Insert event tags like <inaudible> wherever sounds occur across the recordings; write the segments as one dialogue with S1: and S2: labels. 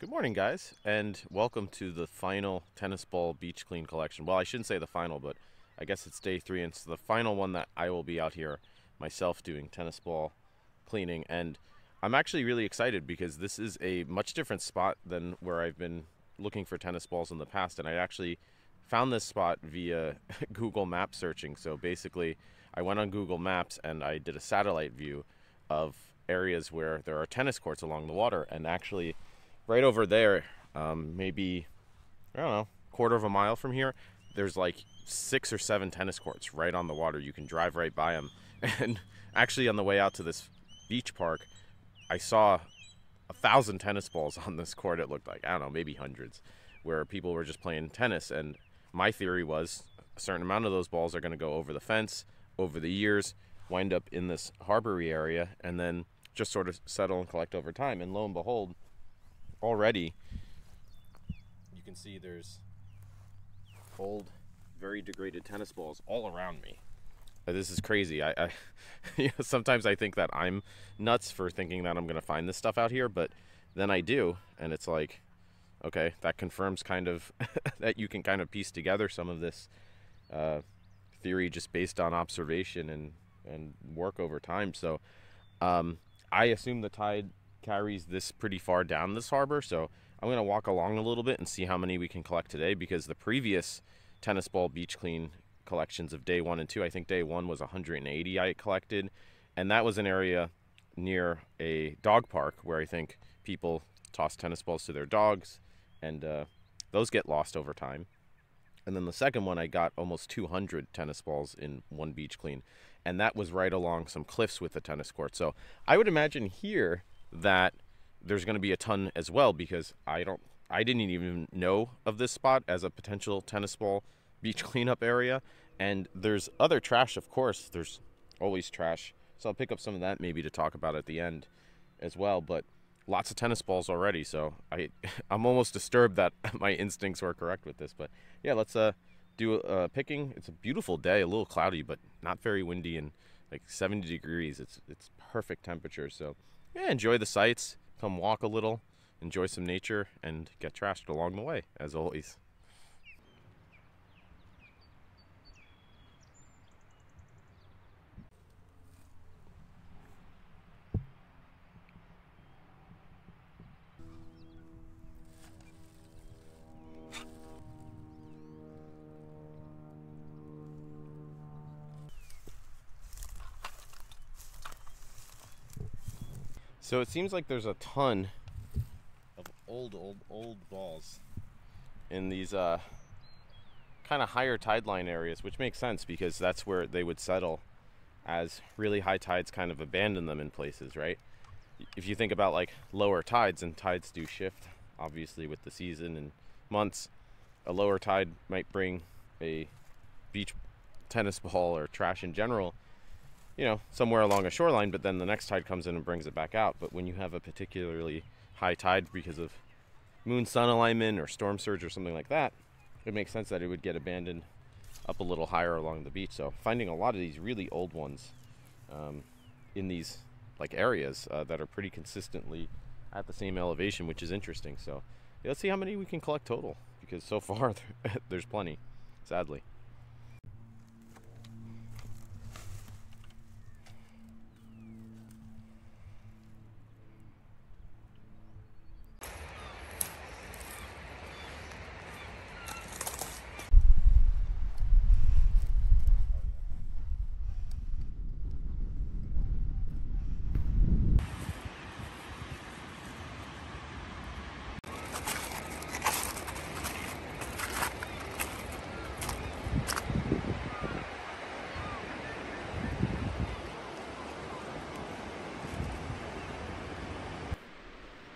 S1: Good morning, guys, and welcome to the final tennis ball beach clean collection. Well, I shouldn't say the final, but I guess it's day three, and it's the final one that I will be out here myself doing tennis ball cleaning. And I'm actually really excited because this is a much different spot than where I've been looking for tennis balls in the past. And I actually found this spot via <laughs> Google Map searching. So basically, I went on Google Maps and I did a satellite view of areas where there are tennis courts along the water, and actually right over there, um, maybe I don't know, quarter of a mile from here, there's like six or seven tennis courts right on the water. You can drive right by them. <laughs> And actually, on the way out to this beach park, I saw a thousand tennis balls on this court. It looked like I don't know, maybe hundreds, where people were just playing tennis. And my theory was a certain amount of those balls are going to go over the fence over the years, wind up in this harbory area, and then just sort of settle and collect over time. And lo and behold, already you can see there's old, very degraded tennis balls all around me. Uh, This is crazy. I, I <laughs> you know, sometimes I think that I'm nuts for thinking that I'm going to find this stuff out here, but then I do, and it's like, okay, that confirms kind of <laughs> that you can kind of piece together some of this uh, theory just based on observation and and work over time. So, um, I assume the tide carries this pretty far down this harbor, so I'm gonna walk along a little bit and see how many we can collect today because the previous tennis ball beach clean collections of day one and two, I think day one was 180 I collected, and that was an area near a dog park where I think people toss tennis balls to their dogs, and uh, those get lost over time. And then the second one, I got almost 200 tennis balls in one beach clean, and that was right along some cliffs with the tennis court. So I would imagine here that there's going to be a ton as well because I don't, I didn't even know of this spot as a potential tennis ball <laughs> beach cleanup area. And there's other trash, of course. There's always trash, so I'll pick up some of that maybe to talk about at the end as well. But lots of tennis balls already, so I <laughs> I'm almost disturbed that <laughs> my instincts were correct with this. But yeah, let's uh do uh picking. It's a beautiful day, a little cloudy, but not very windy and like 70 degrees. It's it's perfect temperature. So yeah, enjoy the sights. Come walk a little, enjoy some nature, and get trashed along the way as always. So it seems like there's a ton of old, old, old balls in these uh, kind of higher tide line areas, which makes sense because that's where they would settle as really high tides kind of abandon them in places, right? If you think about like lower tides, and tides do shift obviously with the season and months, a lower tide might bring a beach tennis ball or trash in general you know, somewhere along a shoreline, but then the next tide comes in and brings it back out. But when you have a particularly high tide because of moon sun alignment or storm surge or something like that, it makes sense that it would get abandoned up a little higher along the beach. So finding a lot of these really old ones um, in these like areas uh, that are pretty consistently at the same elevation, which is interesting. So yeah, let's see how many we can collect total because so <laughs> far <laughs> there's plenty, sadly.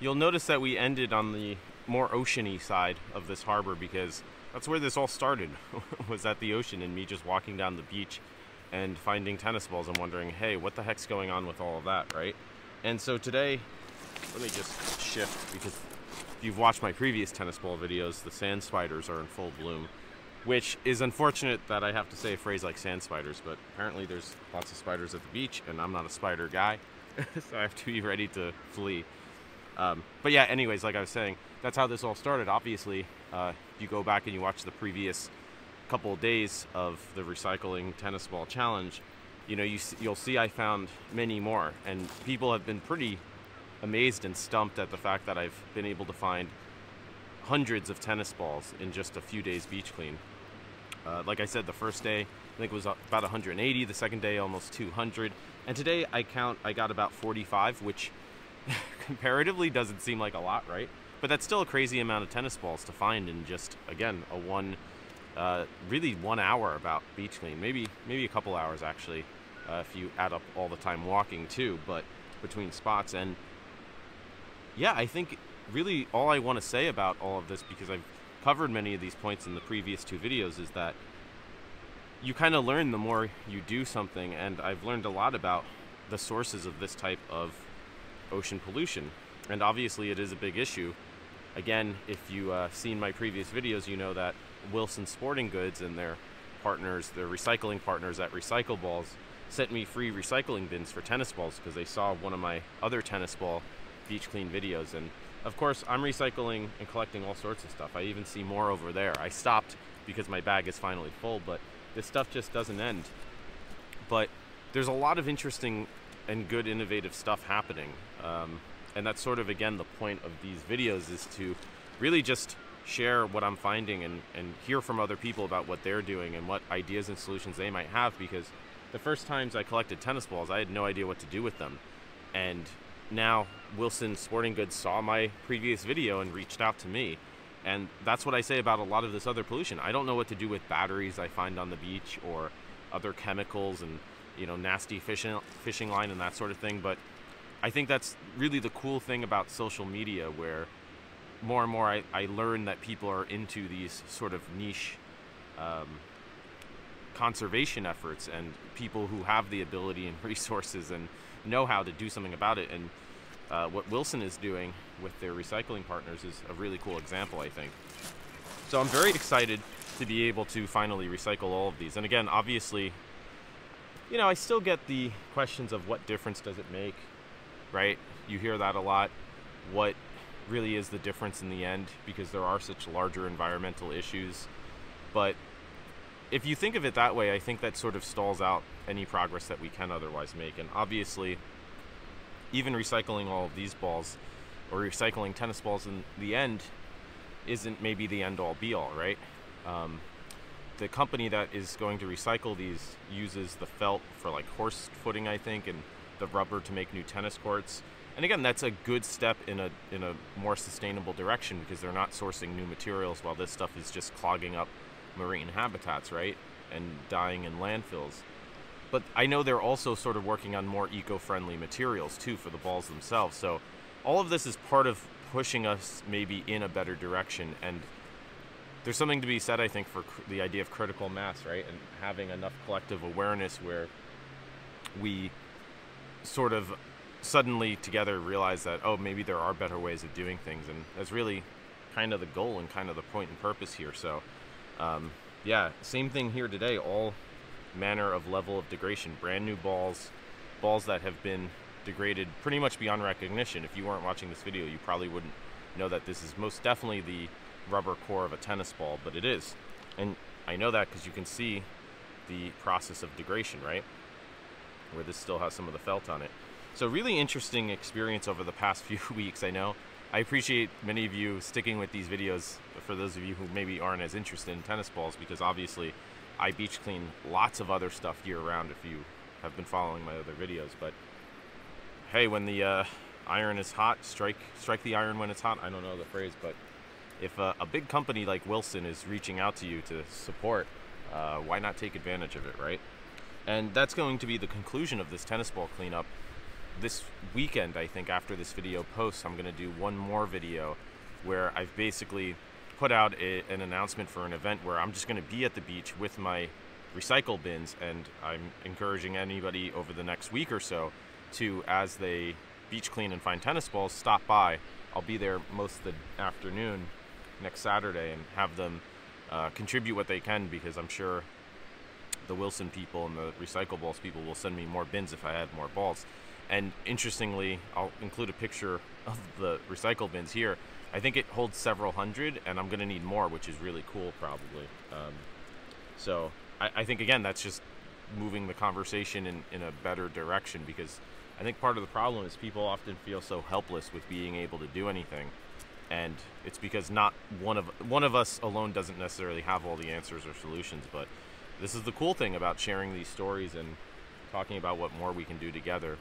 S1: You'll notice that we ended on the more oceany side of this harbor because that's where this all started <laughs> was at the ocean and me just walking down the beach and finding tennis balls and wondering, hey, what the heck's going on with all of that, right? And so today, let me just shift because if you've watched my previous tennis ball videos, the sand spiders are in full bloom, which is unfortunate that I have to say a phrase like sand spiders, but apparently there's lots of spiders at the beach and I'm not a spider guy, <laughs> so I have to be ready to flee. Um, but yeah, anyways, like I was saying, that's how this all started. Obviously, uh, you go back and you watch the previous couple of days of the recycling tennis ball challenge, you know, you, you'll see I found many more, and people have been pretty amazed and stumped at the fact that I've been able to find hundreds of tennis balls in just a few days beach clean. Uh, like I said, the first day I think it was about 180, the second day almost 200, and today I count I got about 45, which <laughs> comparatively doesn't seem like a lot, right? But that's still a crazy amount of tennis balls to find in just again a one, uh, really one hour about beach clean, maybe maybe a couple hours actually, uh, if you add up all the time walking too, but between spots. And yeah, I think really all I want to say about all of this because I've covered many of these points in the previous two videos is that you kind of learn the more you do something. And I've learned a lot about the sources of this type of ocean pollution. And obviously it is a big issue. Again if you've uh, seen my previous videos you know that Wilson Sporting Goods and their partners their recycling partners at Recycle Balls sent me free recycling bins for tennis balls because they saw one of my other tennis ball beach clean videos. And of course I'm recycling and collecting all sorts of stuff. I even see more over there. I stopped because my bag is finally full but this stuff just doesn't end. But there's a lot of interesting and good innovative stuff happening um, and that's sort of again the point of these videos is to really just share what I'm finding and, and hear from other people about what they're doing and what ideas and solutions they might have because the first times I collected tennis balls I had no idea what to do with them and now Wilson Sporting Goods saw my previous video and reached out to me. And that's what I say about a lot of this other pollution. I don't know what to do with batteries I find on the beach or other chemicals and you know nasty fishing fishing line and that sort of thing, but I think that's really the cool thing about social media where more and more I, I learn that people are into these sort of niche um, conservation efforts and people who have the ability and <laughs> resources and know how to do something about it. And uh, what Wilson is doing with their recycling partners is a really cool example, I think. So I'm very excited to be able to finally recycle all of these. And again, obviously, you know, I still get the questions of what difference does it make, right? You hear that a lot. What really is the difference in the end because there are such larger environmental issues. But if you think of it that way, I think that sort of stalls out any progress that we can otherwise make. And obviously, even recycling all of these balls or recycling tennis balls in the end isn't maybe the end all be all, right? Um, the company that is going to recycle these uses the felt for like horse footing, I think, and the rubber to make new tennis courts. And again, that's a good step in a in a more sustainable direction because they're not sourcing new materials while this stuff is just clogging up marine habitats, right? And dying in landfills. But I know they're also sort of working on more eco-friendly materials too for the balls themselves. So all of this is part of pushing us maybe in a better direction and there's something to be said I think for cr- the idea of critical mass, right? And having enough collective awareness where we sort of suddenly together realize that oh maybe there are better ways of doing things and that's really kind of the goal and kind of the point and purpose here so um, yeah, same thing here today. All manner of level of degradation. Brand new balls, balls that have been degraded pretty much beyond recognition. If you weren't watching this video, you probably wouldn't know that this is most definitely the rubber core of a tennis ball, but it is. And I know that because you can see the process of degradation, right? Where this still has some of the felt on it. So really interesting experience over the past <laughs> few weeks, I know. I appreciate many of you sticking with these videos for those of you who maybe aren't as interested in tennis balls because obviously I beach clean lots of other stuff year round if you have been following my other videos. But hey, when the uh, iron is hot, strike strike the iron when it's hot. I don't know the phrase, but if uh, a big company like Wilson is reaching out to you to support, uh, why not take advantage of it, right? And that's going to be the conclusion of this tennis ball cleanup this weekend, I think, after this video posts, I'm going to do one more video where I've basically put out a, an announcement for an event where I'm just going to be at the beach with my recycle bins, and I'm encouraging anybody over the next week or so to, as they beach clean and find tennis balls, stop by. I'll be there most of the afternoon next Saturday and have them uh, contribute what they can because I'm sure the Wilson people and the recycle balls people will send me more bins if I had more balls. and interestingly, I'll include a picture of the recycle bins here. I think it holds several hundred, and I'm going to need more, which is really cool, probably. Um, so I, I, think, again, that's just moving the conversation in, in a better direction because I think part of the problem is people often feel so helpless with being able to do anything. And it's because not one of one of us alone doesn't necessarily have all the answers or solutions, but this is the cool thing about sharing these stories and talking about what more we can do together.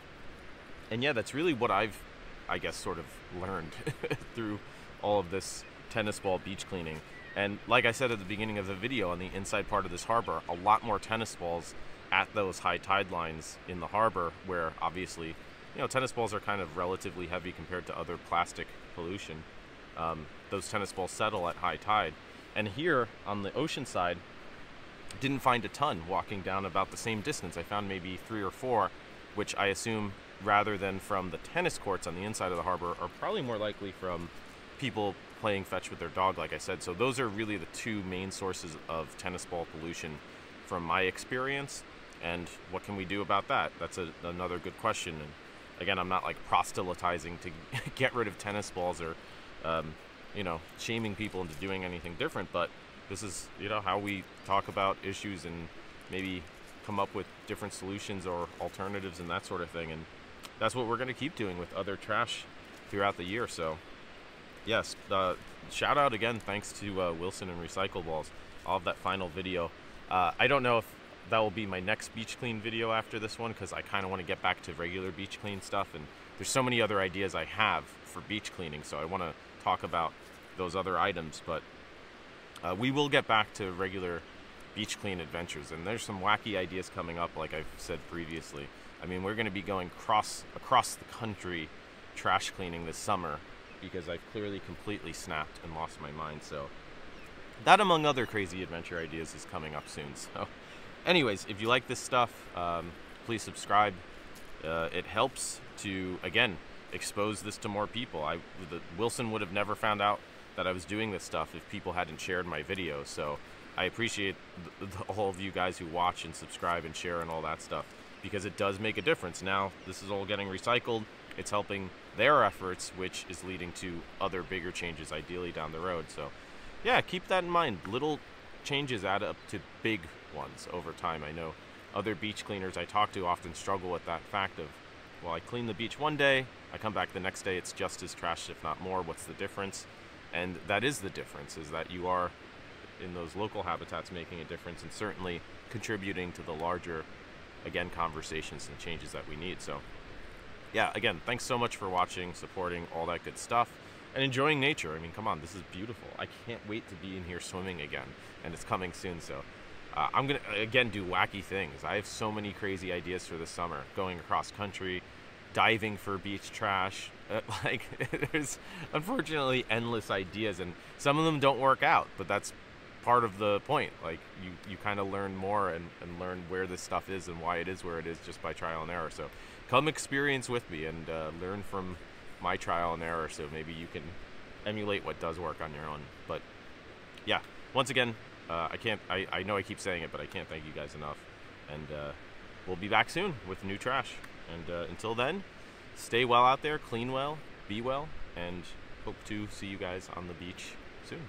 S1: And yeah, that's really what I've I guess sort of learned <laughs> through all of this tennis ball beach cleaning. And like I said at the beginning of the video, on the inside part of this harbor, a lot more tennis balls at those high tide lines in the harbor, where obviously, you know, tennis balls are kind of relatively heavy compared to other plastic pollution. Um, those tennis balls settle at high tide. And here on the ocean side, didn't find a ton walking down about the same distance. I found maybe three or four, which I assume rather than from the tennis courts on the inside of the harbor are probably more likely from people playing fetch with their dog, like I said. So those are really the two main sources of tennis ball pollution from my experience. And what can we do about that? That's a, another good question. And again, I'm not like proselytizing to <laughs> get rid of tennis balls or, um, you know, shaming people into doing anything different. But this is, you know, how we talk about issues and maybe come up with different solutions or alternatives and that sort of thing. And that's what we're going to keep doing with other trash throughout the year. So, yes, uh, shout out again. Thanks to uh, Wilson and Recycle Balls. I'll have that final video. Uh, I don't know if that will be my next beach clean video after this one because I kind of want to get back to regular beach clean stuff. And there's so many other ideas I have for beach cleaning, so I want to talk about those other items. But uh, we will get back to regular beach clean adventures, and there's some wacky ideas coming up, like I've said previously. I mean, we're going to be going cross across the country trash cleaning this summer because I've clearly completely snapped and lost my mind. So that, among other crazy adventure ideas, is coming up soon. <laughs> So, anyways, if you like this stuff, um, please subscribe. Uh, it helps to again expose this to more people. I the, Wilson would have never found out that I was doing this stuff if people hadn't shared my videos. So I appreciate the, the, all of you guys who watch and subscribe and share and all that stuff because it does make a difference. Now, this is all getting recycled. It's helping their efforts, which is leading to other bigger changes, ideally down the road. So, yeah, keep that in mind. Little changes add up to big ones over time. I know other beach cleaners I talk to often struggle with that fact of, well, I clean the beach one day, I come back the next day, it's just as trashed, if not more. What's the difference? And that is the difference, is that you are in those local habitats making a difference and certainly contributing to the larger again conversations and changes that we need. So yeah, again, thanks so much for watching, supporting all that good stuff, and enjoying nature. I mean, come on, this is beautiful. I can't wait to be in here swimming again, and it's coming soon. So uh, I'm gonna again do wacky things. I have so many crazy ideas for this summer. Going across country, diving for beach trash. Uh, <laughs> like there's unfortunately endless ideas, and some of them don't work out. But that's part of the point. Like you, you kind of learn more and, and learn where this stuff is and why it is where it is just by trial and error. So come experience with me and uh, learn from my trial and error. So maybe you can emulate what does work on your own. But yeah, once again, uh, I can't. I, I know I keep saying it, but I can't thank you guys enough. And uh, we'll be back soon with new trash. And uh, until then, stay well out there, clean well, be well, and hope to see you guys on the beach soon.